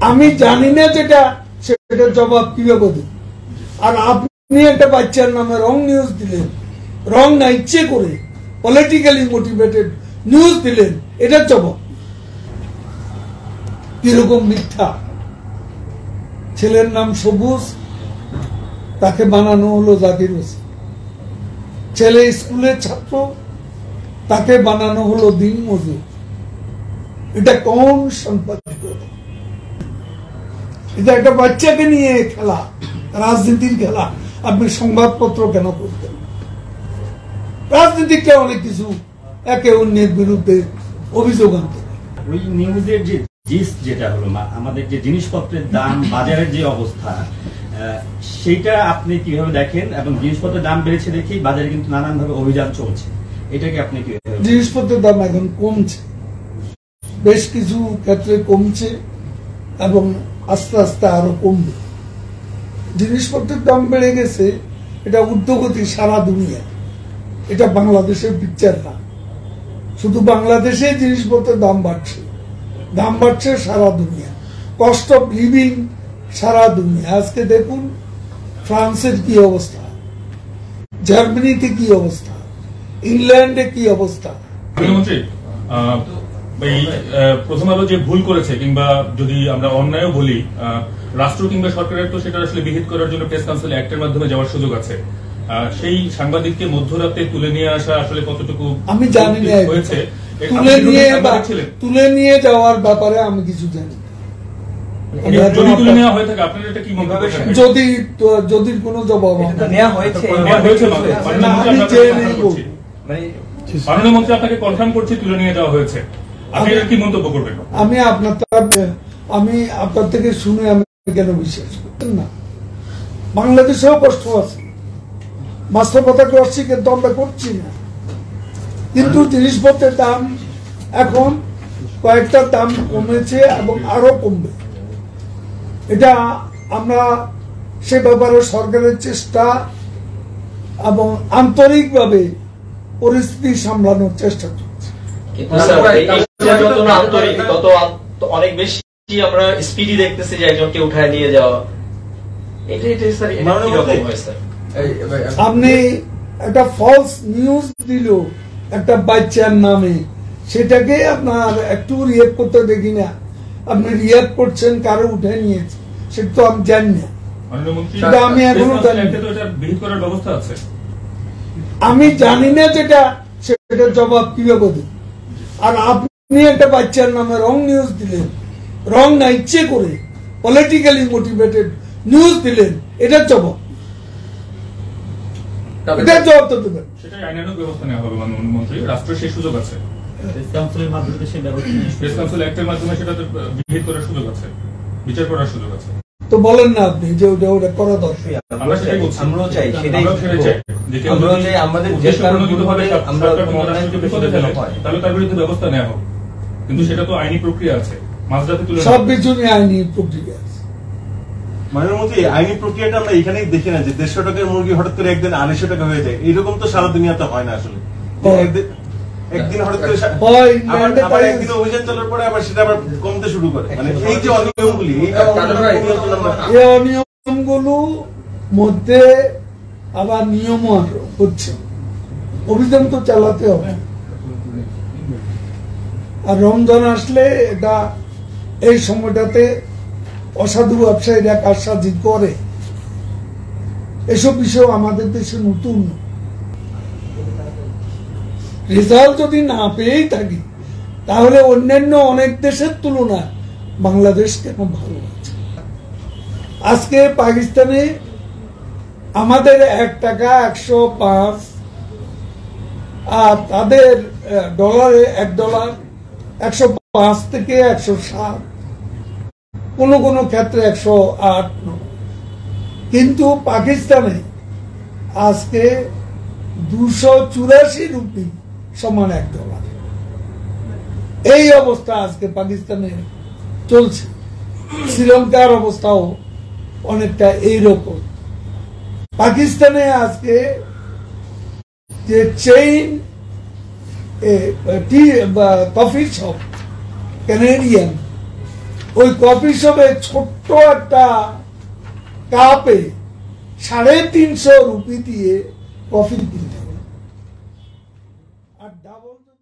আমি জানি না যেটা, সেটার জবাব কীভাবে দেব? আর আপনি একটা বাচ্চার নামে রং নিউজ দিলেন। রং না, ইচ্ছে করে পলিটিক্যালি মোটিভেটেড নিউজ দিলেন। এটার জবাব। কীরকম মিথ্যা? ছেলের নাম সবুজ, তাকে বানানো হলো জাকির হোসেন। ছেলে স্কুলের ছাত্র, তাকে বানানো হলো দিন মজুর এটা কোন সাংবাদিকতা এটা একটা বাচ্চাকে নিয়ে খেলা রাজনীতির খেলা আপনি সংবাদপত্র কেন করতেন? রাজনীতিকটা অনেক কিছু একে অন্যের বিরুদ্ধে অভিযোগ আনতে ওই নিউজের যে জিস যেটা হলো আমাদের যে জিনিসপত্রের দাম বাজারের যে অবস্থা সেইটা আপনি কীভাবে দেখেন এবং জিনিসপত্রের দাম বেড়েছে দেখেই বাজারে কিন্তু নানানভাবে অভিযান চলছে। এটাকে আপনি কীভাবে জিনিসপত্রের দাম এখন কমছে। বেশ কিছু ক্ষেত্রে কমছে এবং আস্তে আস্তে আরও কমবে। জিনিসপত্রের দাম বেড়ে গেছে, এটা ঊর্ধ্বগতি সারা দুনিয়া। এটা বাংলাদেশের পিকচার না। শুধু বাংলাদেশে জিনিসপত্রের দাম বাড়ছে। দাম বাড়ছে সারা দুনিয়া। কস্ট অফ লিভিং সারা দুনিয়া। আজকে দেখুন ফ্রান্সের কি অবস্থা, জার্মানিতে কি অবস্থা, ইংল্যান্ডে কি অবস্থা। এই প্রথম আলো যে ভুল করেছে কিংবা যদি আমরা অন্যায়ও বলি রাষ্ট্র কিংবা সরকারের তো সেটা আসলে বিহিত করার জন্য প্রেস কাউন্সিল অ্যাক্টের মাধ্যমে যাওয়ার সুযোগ আছে। সেই সাংবাদিককে মধ্যরাতে তুলে নিয়ে আসা আসলে কতটুকু আমি জানি না হয়েছে? তুলে নিয়ে তুলে নিয়ে যাওয়ার ব্যাপারে আমি কিছু জানি না। আমি এখন যদি তুলে আপনার- নেওয়া হয়ে থাকে আপনার এটা কি মন্তব্য থাকবে? যদি কোনো জবাব নেওয়া হয়েছে। মানে মাননীয় মন্ত্রী আপনাকে কনফার্ম করছি তুলে নিয়ে যাওয়া হয়েছে। আমি আপনার আমি আপনার থেকে শুনে আমি কেন বিশ্বাস করতেন না? বাংলাদেশেও কষ্ট আছে। বাস্তবতাকে অস্বীকার তো আমরা করছি না। কিন্তু জিনিসপত্রের দাম এখন কয়েকটা দাম কমেছে এবং আরও কমবে। এটা আমরা সে ব্যাপারে সরকারের চেষ্টা এবং আন্তরিকভাবে পরিস্থিতি সামলানোর চেষ্টা করছি কিন্তু স্যার এই এইটা যত আন্তরিক তত অনেক বেশি আমরা স্পিডি দেখতেছি যে একজনকে উঠায় নিয়ে যাওয়া। এটা এটা স্যার কীরকম হয় স্যার? আপনি একটা ফলস নিউজ দিল একটা বাচ্চার নামে। সেটাকে আপনার একটু রিয়েক্ট করতে দেখি না। আপনি রিয়েক্ট করছেন কারও উঠে নিয়েছে? সেটা তো আমি জানি না। সেটা আমি এখনও জানি আমি জানি না যেটা সেটার জবাব কীভাবে দেব? আর আপনি একটা বাচ্চার নামে রং নিউজ দিলেন রং না ইচ্ছে করে পলিটিক্যালি মোটিভেটেড নিউজ দিলেন এটার জবাব। এটার জবাব তো দেবেন। সেটাই আইনানুগ ব্যবস্থা নেওয়া হবে মাননীয় মন্ত্রী রাষ্ট্রের সেই সুযোগ আছে। প্রেস কাউন্সিলের মাধ্যমে সেটা বিহিত করার সুযোগ আছে। বিচার করার সুযোগ আছে। তো বলেন না আপনি যে ওটা ওটা করা দরকার আমরা সেটাই বলছি। আমরাও চাই সেটাই আমরাও চাই। যে কেউ আমরাও যদি চাই আমাদের যে উদ্দেশ্যপ্রণোদিতভাবে কারণগুলো আমরা কিংবা রাষ্ট্রকে বিপদে ফেলে, হয়। তাহলে তার বিরুদ্ধে ব্যবস্থা নেওয়া হোক কিন্তু সেটা তো আইনি প্রক্রিয়া আছে মাঝরাতে তুলে সব কিছু নিয়ে আইনি প্রক্রিয়া আছে। আইনি প্রক্রিয়াটা আমরা এখানেই দেখি না যে দেড়শো টাকার মুরগি হঠাৎ করে একদিন আড়াইশো টাকা হয়ে যায় এরকম তো সারা দুনিয়াতে হয় না আসলে। একদিন- হঠাৎ করে আবার অভিযান চলার পরে আবার সেটা আবার কমতে শুরু করে। মানে এই যে অনিয়মগুলি এই নিয়ন্ত্রণ আমরা- অনিয়মগুলো মধ্যে আবার নিয়মও আরও হচ্ছে। অভিযান তো চালাতে হবে। আর রমজান আসলে এটা এই সময়টাতে অসাধু ব্যবসায়ীরা কাজ কারসাজি করে। এসব বিষয় আমাদের দেশে নতুন। নয়। রেজাল্ট যদি না পেয়েই থাকি, তাহলে অন্যান্য অনেক দেশের তুলনায় বাংলাদেশ কেন ভালো আছে আজকে পাকিস্তানে আমাদের এক টাকা একশো পাঁচ, আর তাদের ডলারে এক ডলার একশো পাঁচ থেকে একশো সাত, কোন কোন ক্ষেত্রে একশো আট। কিন্তু পাকিস্তানে আজকে দুশো চুরাশি রুপি সমান এক ডলার। এই অবস্থা আজকে পাকিস্তানে চলছে। শ্রীলঙ্কার অবস্থাও অনেকটা এইরকম। পাকিস্তানে আজকে যে চেইন কফি শপ ক্যানেডিয়ান ওই কফি শপে ছোট্ট একটা কাপে সাড়ে তিনশো রুপি দিয়ে কফি কিনতে। double